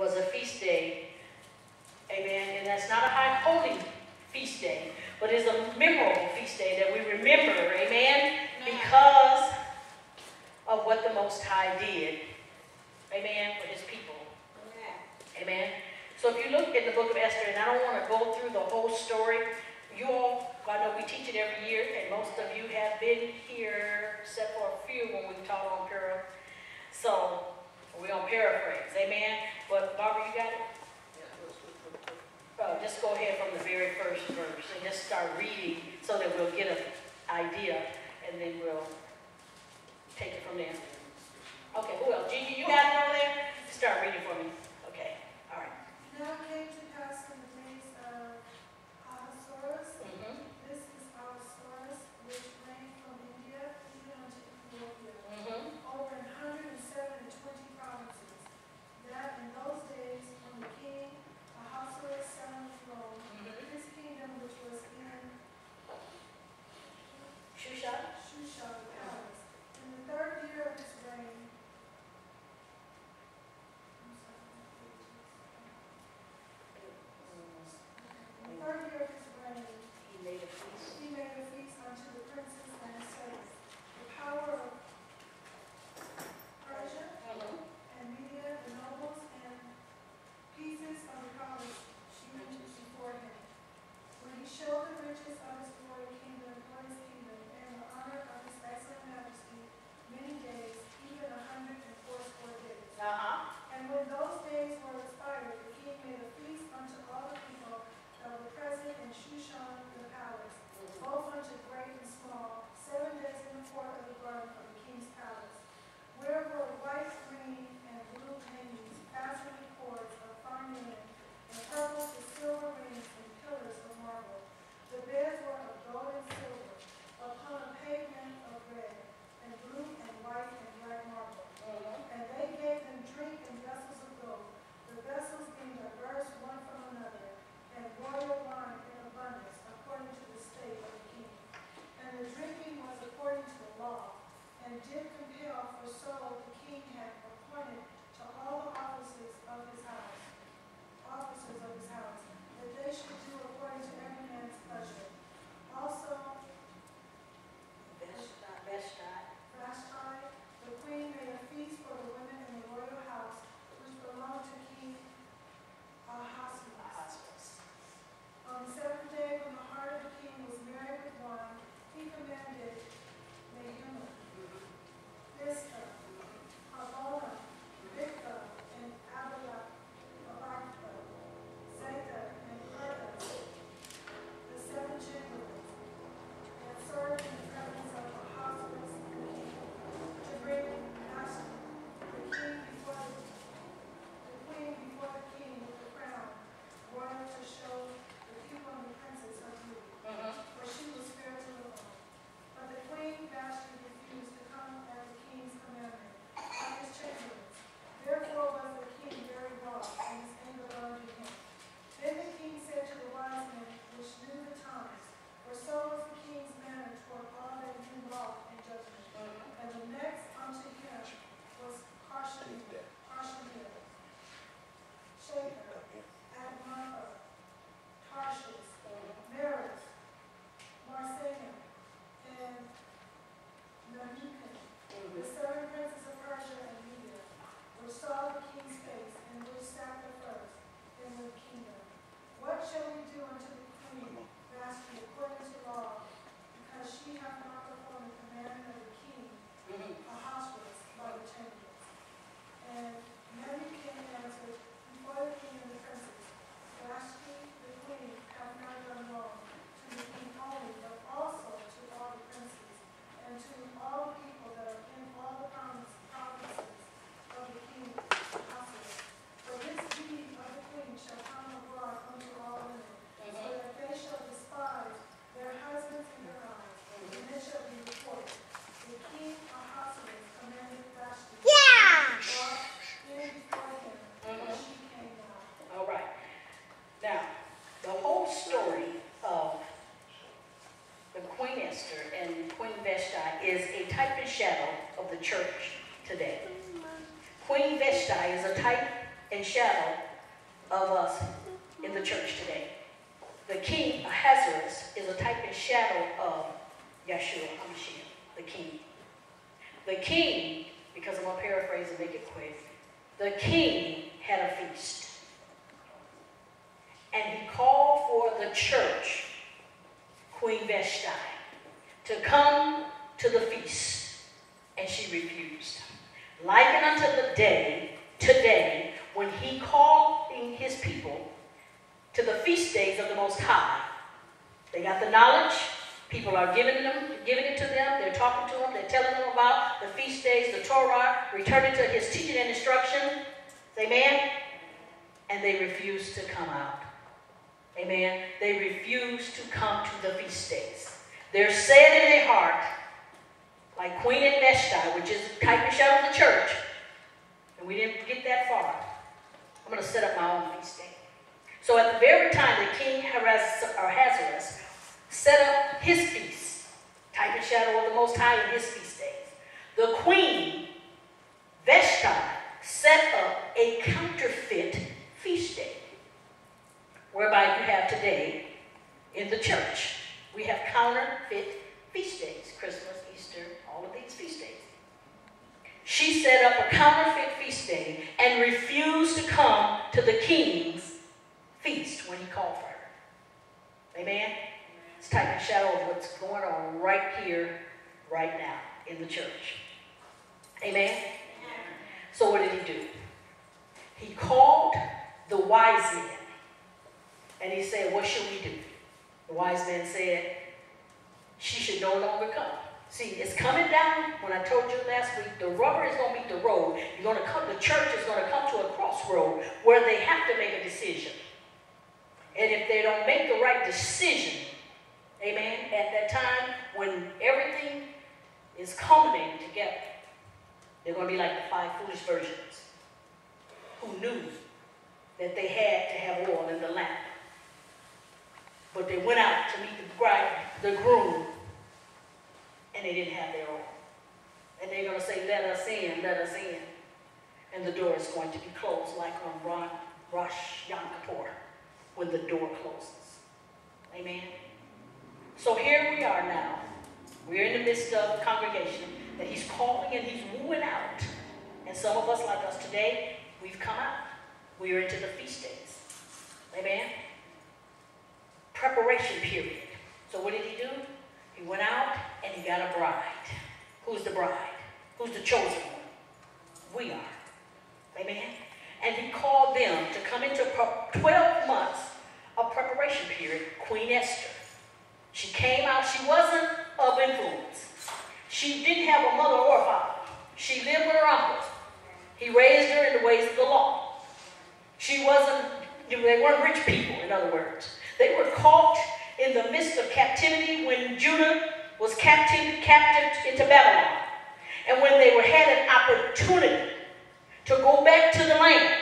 was a feast day. Amen. And that's not a high holy feast day, but it's a memorable feast day that we remember. Amen. Because of what the Most High did. Amen. For his people. Amen. So if you look at the book of Esther, and I don't want to go through the whole story, you all, I know we teach it every year, and most of you have been here, except for a few when we taught on Purim. So we're going to paraphrase. Amen? But Barbara, you got it? Uh, just go ahead from the very first verse and just start reading so that we'll get an idea and then we'll take it from there. Okay, who else? Gigi, you got it over there? Start reading for me. Okay, all right. type and shadow of the church today. Queen Vashti is a type and shadow of us in the church today. The king Ahasuerus is a type and shadow of Yeshua HaMashiach, the king. The king, because I'm going to paraphrase and make it quick, the king They're said in their heart, like Queen and Vashti, which is type and shadow of the church. And we didn't get that far. I'm going to set up my own feast day. So at the very time that King Ahasuerus set up his feast, type and shadow of the Most High in his feast days, the queen, Vashti, set up a counterfeit feast day, whereby you have today in the church. We have counterfeit feast days, Christmas, Easter, all of these feast days. She set up a counterfeit feast day and refused to come to the king's feast when he called for her. Amen? It's type and shadow of what's going on right here, right now in the church. Amen? So what did he do? He called the wise men and he said, what should we do? Wise man said, she should no longer come. See, it's coming down. When I told you last week, the rubber is going to meet the road. You're going to come. The church is going to come to a crossroad where they have to make a decision. And if they don't make the right decision, amen, at that time when everything is culminating together, they're going to be like the five foolish virgins who knew that they had to have oil in the lamp. But they went out to meet the bride, the groom, and they didn't have their oil. And they're going to say, let us in, let us in. And the door is going to be closed like on Rosh Yom Kippur when the door closes. Amen. So here we are now. We're in the midst of congregation that he's calling and he's wooing out. And some of us, like us today, we've come out. We are into the feast days. Amen. Preparation period. So what did he do? He went out and he got a bride. Who's the bride? Who's the chosen one? We are. Amen. And he called them to come into 12 months of preparation period, Queen Esther. She came out, she wasn't of influence. She didn't have a mother or a father. She lived with her uncles. He raised her in the ways of the law. She wasn't, they weren't rich people, in other words. They were caught in the midst of captivity when Judah was captive, captive into Babylon. And when they were had an opportunity to go back to the land,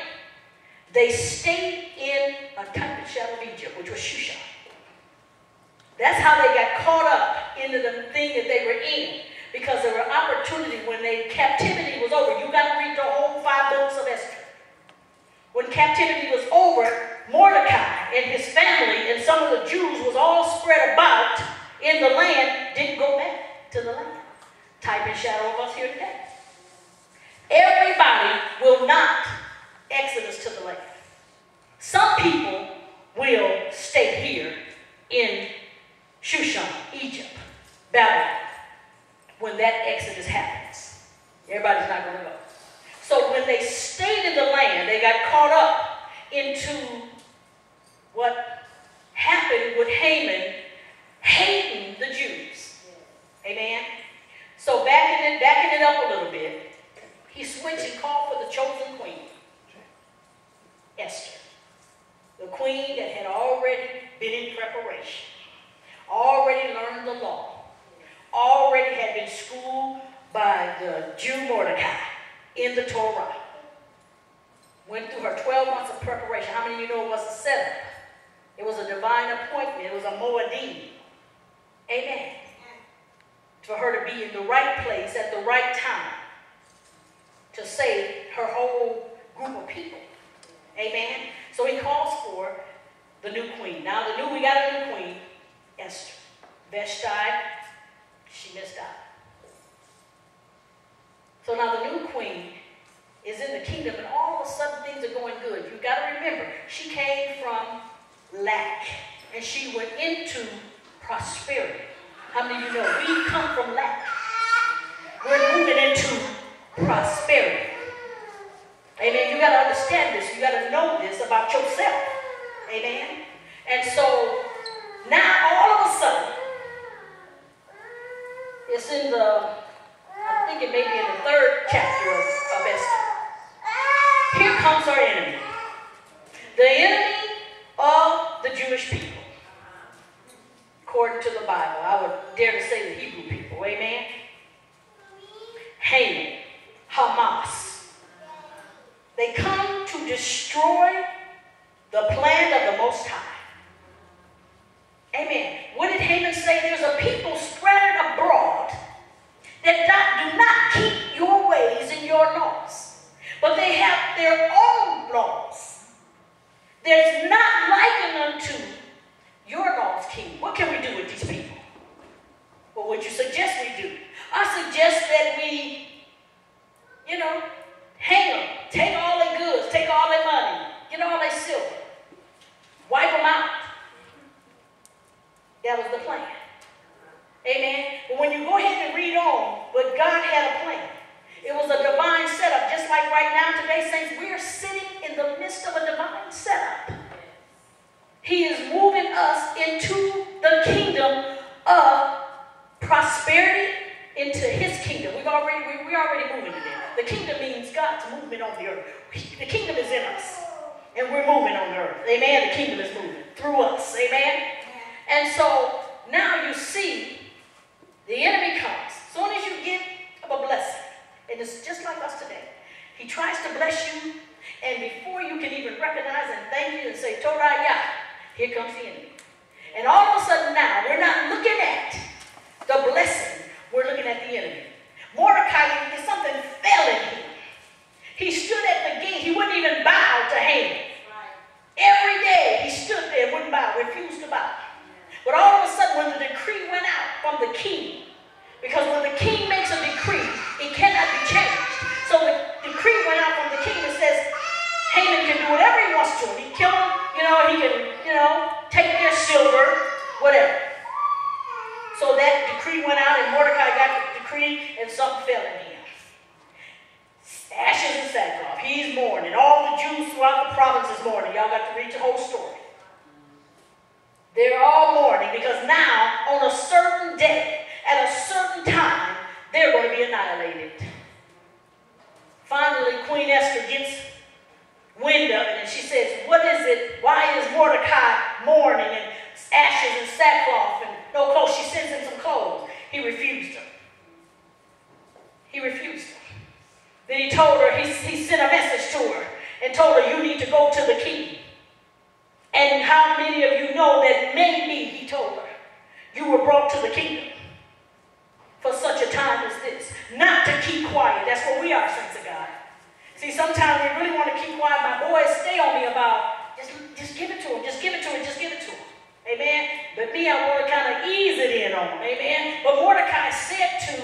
they stayed in a type of shadow of Egypt, which was Shushan. That's how they got caught up into the thing that they were in. Because there were opportunity when their captivity was over. You got to read the whole five books of Esther. When captivity was over, Mordecai and his family and some of the Jews was all spread about in the land, didn't go back to the land. Type and shadow of us here today. Everybody will not exodus to the land. Some people will stay here in Shushan, Egypt, Babylon, when that exodus happens. Everybody's not going to go. So when they stayed in the land, they got caught up into what happened with Haman hating the Jews. Amen. So backing it, backing it up a little bit, he switched and called for the chosen queen, Esther. The queen that had already been in preparation, already learned the law, already had been schooled by the Jew Mordecai in the Torah. Went through her 12 months of preparation. How many of you know it was a setup? It was a divine appointment. It was a moedim. Amen. For her to be in the right place at the right time to save her whole group of people. Amen. So he calls for the new queen. Now the new we got a new queen, Esther. Vashti, she missed out. So now the new queen is in the kingdom, and all of a sudden things are going good. You've got to remember, she came from lack, and she went into prosperity. How many of you know we come from lack? We're moving into prosperity. Amen. You got to understand this. You got to know this about yourself. Amen. And so now all of a sudden, it's in the, I think it may be in the third chapter of, of Esther. Here comes our enemy. The enemy of the Jewish people. According to the Bible. I would dare to say the Hebrew people. Amen. Haman, Hamas. They come to destroy the plan of the Most High. Amen. What did Haman say? There's a people spread abroad that not, do not keep your ways and your laws, but they have their own laws. There's not likened unto your laws, King. What can we do with these people? What would you suggest we do? I suggest that we, you know, hang them, take all their goods, take all their money, get all their silver, wipe them out. That was the plan. Amen. But when you go ahead and read on, but God had a plan. It was a divine setup, just like right now today, saints, we are sitting in the divine setup. He is moving us into the kingdom of prosperity, into his kingdom. We've already, we, we're already moving in there. The kingdom means God's movement on the earth. The kingdom is in us. And we're moving on the earth. Amen. The kingdom is moving through us. Amen. And so now you see the enemy comes. As soon as you get a blessing, and it's just like us today. He tries to bless you, and before you can even recognize and thank you and say Todah Yah, here comes the enemy. And all of a sudden now, we're not looking at the blessing, we're looking at the enemy. Mordecai, something fell in him. He stood at the gate, he wouldn't even bow to Haman. Every day he stood there, wouldn't bow, refused to bow. But all of a sudden, when the decree went out from the king, because when the king makes a decree, it cannot be changed. So the decree went out from the king that says Haman can do whatever he wants to. He kill him, you know, he can, you know, take their silver, whatever. So that decree went out, and Mordecai got the decree, and something fell in him. Ashes and sackcloth. He's mourning. All the Jews throughout the province is mourning. Y'all got to read the whole story. They're all mourning because now, on a certain day, at a certain time, they're going to be annihilated. Finally, Queen Esther gets wind of it and she says, What is it? Why is Mordecai mourning and ashes and sackcloth and no clothes? She sends him some clothes. He refused them. He refused them. Then he told her, he, he sent a message to her and told her, You need to go to the king. And how many of you know that maybe, he told her, you were brought to the kingdom for such a time as this. Not to keep quiet. That's what we are, saints of God. See, sometimes we really want to keep quiet. My boys stay on me about, just, just give it to him, just give it to him, just give it to him. Amen. But me, I want to kind of ease it in on him. Amen. But Mordecai said to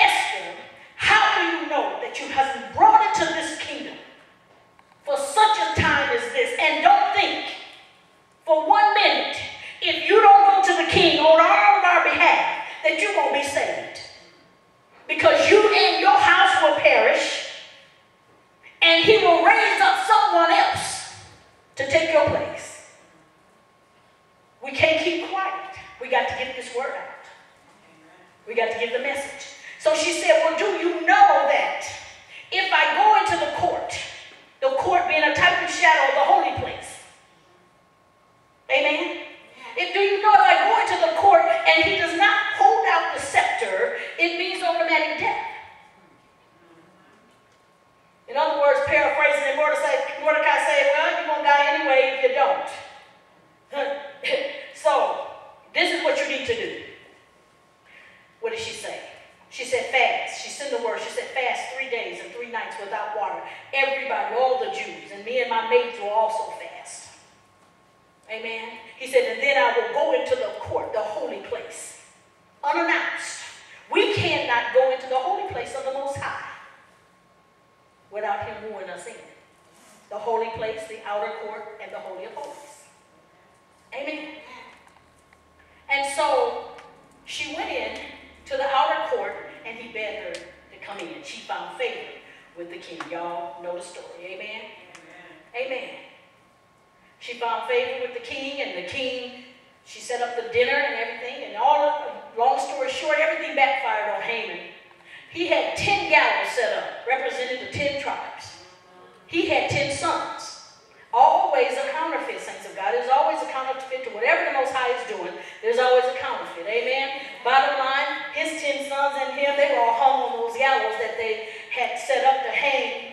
Esther, how do you know that you have been brought into this kingdom for such a time as this. And don't think for one minute, if you don't go to the king on our behalf, that you're going to be saved. Because you and your house will perish, and he will raise up someone else to take your place. We can't keep quiet. We got to get this word out. We got to give the message. So she said, cannot go into the holy place of the Most High without him wooing us in. The holy place, the outer court, and the holy of holies. Amen. And so she went in to the outer court and he bade her to come in. She found favor with the king. Y'all know the story. Amen? Amen. Amen. She found favor with the king and the king, she set up the dinner and everything and all of long story short, everything backfired on Haman. He had 10 gallows set up, representing the 10 tribes. He had 10 sons. Always a counterfeit, saints of God. There's always a counterfeit to whatever the Most High is doing. There's always a counterfeit. Amen? Bottom line, his 10 sons and him, they were all hung on those gallows that they had set up to hang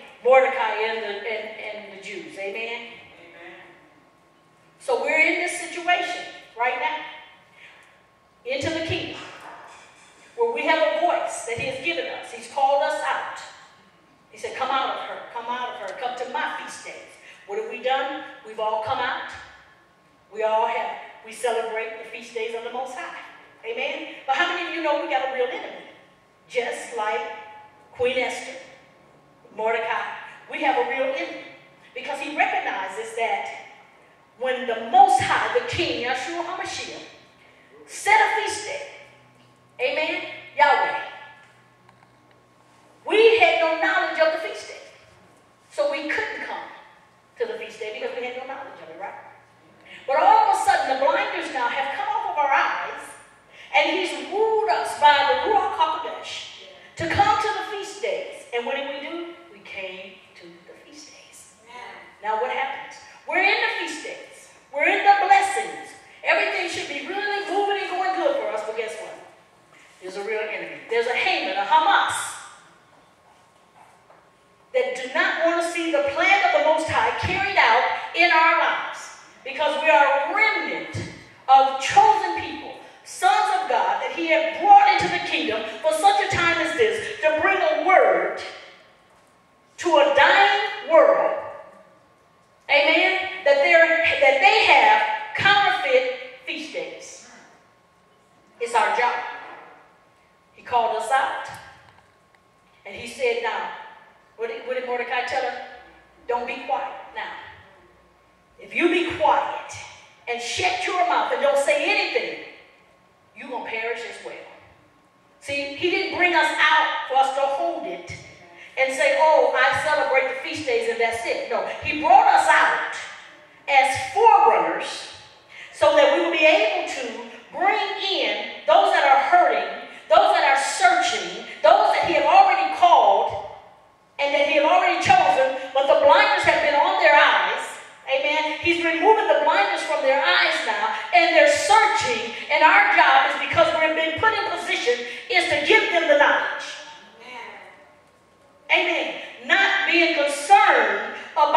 us out. And he said, now, what did, what did Mordecai tell her? Don't be quiet now. If you be quiet and shut your mouth and don't say anything, you're going to perish as well. See, he didn't bring us out for us to hold it and say, oh, I celebrate the feast days and that's it. No, he brought us out as forerunners so that we will be able to bring in those that are hurting those that are searching, those that he had already called and that he had already chosen, but the blinders have been on their eyes. Amen. He's removing the blinders from their eyes now, and they're searching. And our job is because we've been put in position is to give them the knowledge. Amen. Amen. Not being concerned about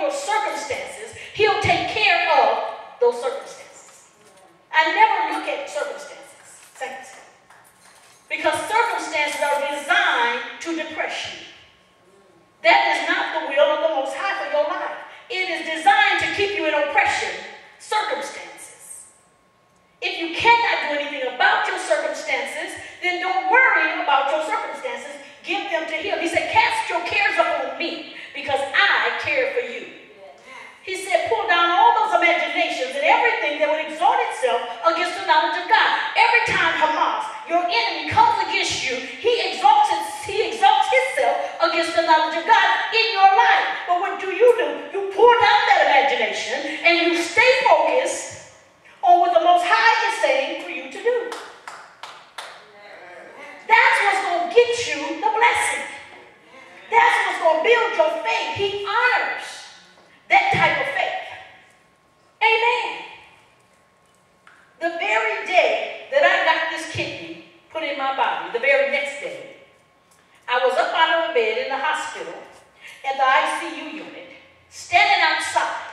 your circumstances, he'll take care of those circumstances. I never look at circumstances, saints. Because circumstances are designed to depress you. That is not the will of the Most High for your life. It is designed to keep you in oppression, circumstances. If you cannot do anything about your circumstances, then don't worry about your circumstances. Give them to Him. He said, Cast your cares upon me because I care for you. He said, Pull down all those imaginations and everything that would exalt itself against the knowledge of God. Every time Hamas, your enemy, comes against you, he exalts, it, he exalts himself against the knowledge of God in your life. But what do you do? You pull down that imagination and you stay focused on what the Most High is saying for you to do. That's what's going to get you the blessing. That's what's going to build your faith. He honors that type of faith. Amen. The very day that I got this kidney put in my body, the very next day, I was up out of bed in the hospital at the ICU unit, standing outside.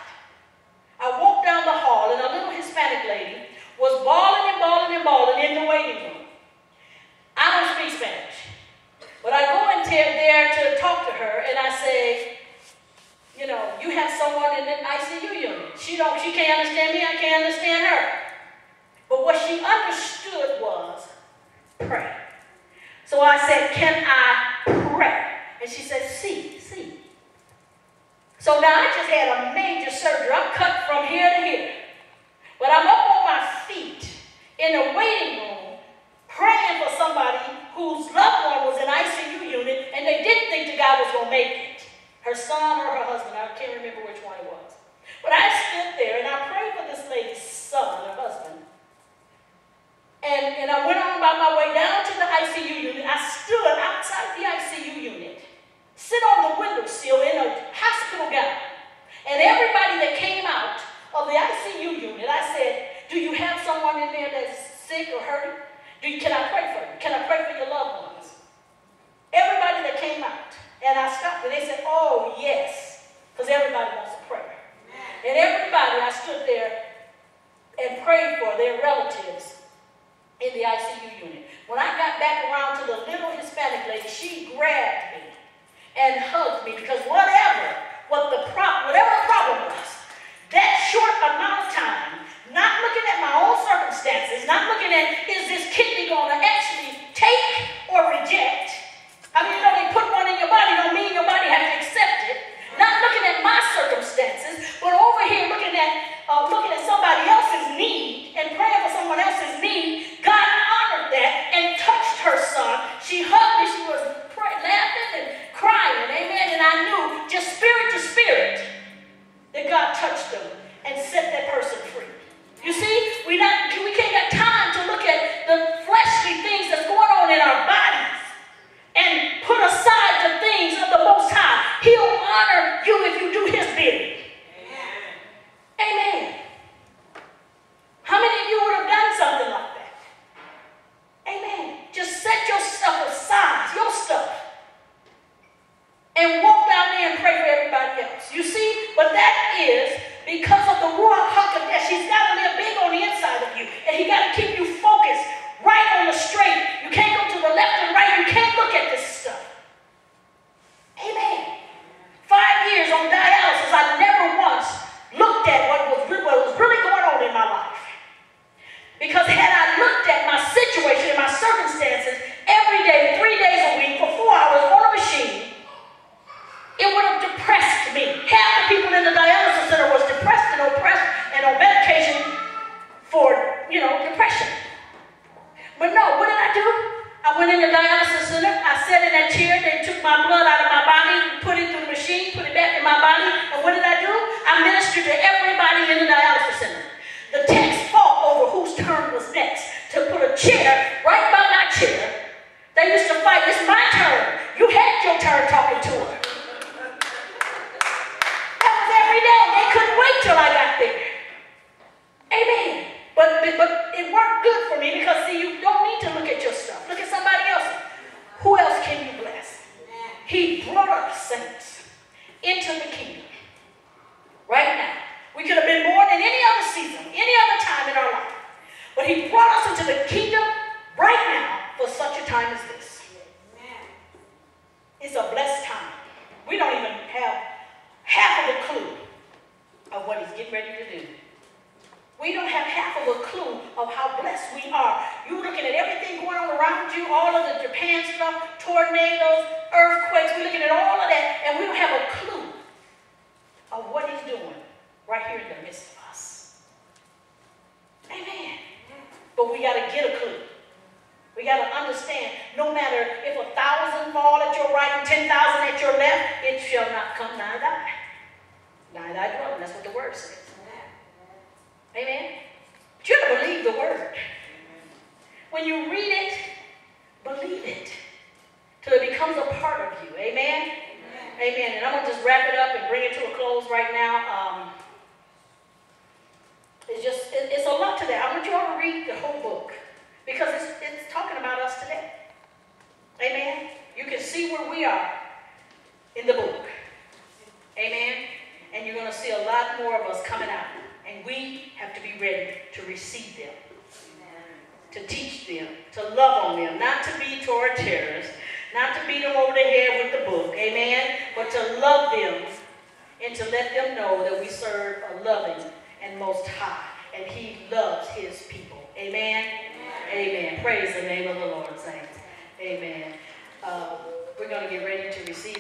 I walked down the hall, and a little Hispanic lady was bawling and bawling and bawling in the waiting room. I don't speak Spanish. But I go in there to talk to her and I say, you know, you have someone in the ICU unit. She don't, she can't understand me, I can't understand her. But what she understood was pray. So I said, can I pray? And she said, see, see. So now I just had a major surgery. I'm cut from here to here. But I'm up on my feet in a waiting room praying for somebody whose loved one was in ICU unit and they didn't think the guy was going to make it. Her son or her husband, I can't remember which one it was. But I stood there and I prayed for this lady's son or husband. And, and I went on by my way down to the ICU unit. I stood outside the ICU unit, sit on the windowsill in a hospital gown. And everybody that came out of the ICU unit, I said, do you have someone in there that's sick or hurting? You, can I pray for you? Can I pray for your loved ones? Everybody that came out, and I stopped, and they said, oh, yes, because everybody wants to pray. And everybody, I stood there and prayed for their relatives in the ICU unit. When I got back around to the little Hispanic lady, she grabbed me and hugged me because whatever, what the pro- whatever the problem was, that short amount of time, not looking at my own circumstances, not looking at is this kidney going to actually take or reject. I mean, you know, they put one in your body, don't mean your body has to accept it. Not looking at my circumstances, but over here looking at uh, looking at somebody else's need and praying for someone else's need. God honored that and touched her son. She hugged me. She was pray, laughing and crying. Amen. And I knew just spirit to spirit God touched them and set that person free. You see, we not we can't get time to look at the fleshly things that's going on in our bodies and put aside the things of the Most High. He'll honor you if you do His bidding. Amen. Amen. How many of you would have done something like that? Amen. Just set your stuff aside, your stuff, and walk down there and pray for everybody else. You see, but that is because of the Ruach HaKodesh. He's got to live big on the inside of you. And he got to keep you focused right on the straight. You can't go to the left and right. You can't look at this stuff. Amen. Five years on dialysis, I never once looked at what was, what was really going on in my life. Because had I looked at my situation and my circumstances every day, three days a week, for four hours on a machine, it would have depressed me. Half the people in the dialysis center was depressed and oppressed and on medication for, you know, depression. to the kingdom right now for such a time as this. It's a blessed time. We don't even have half of a clue of what he's getting ready to do. We don't have half of a clue of how blessed we are. You're looking at everything going on around you, all of the Japan stuff, tornadoes, earthquakes. We're looking at all of that, and we don't have a clue of what he's doing right here in the midst of us. Amen. But we got to get a clue. We got to understand no matter if a thousand fall at your right and ten thousand at your left, it shall not come nigh thy. Nigh thy dwelling. That's what the word says. Amen. But you got to believe the word. When you read it, believe it till it becomes a part of you. Amen. Amen. And I'm going to just wrap it up and bring it to a close right now. Um, it's just, it, it's a lot to that. I want you all to read the whole book because it's, it's talking about us today. Amen. You can see where we are in the book. Amen. And you're going to see a lot more of us coming out. And we have to be ready to receive them, to teach them, to love on them, not to be Torah terrorists, not to beat them over the head with the book, amen, but to love them and to let them know that we serve a loving and most high, and he loves his people. Amen? Amen. Praise the name of the Lord, saints. Amen. Uh, we're going to get ready to receive.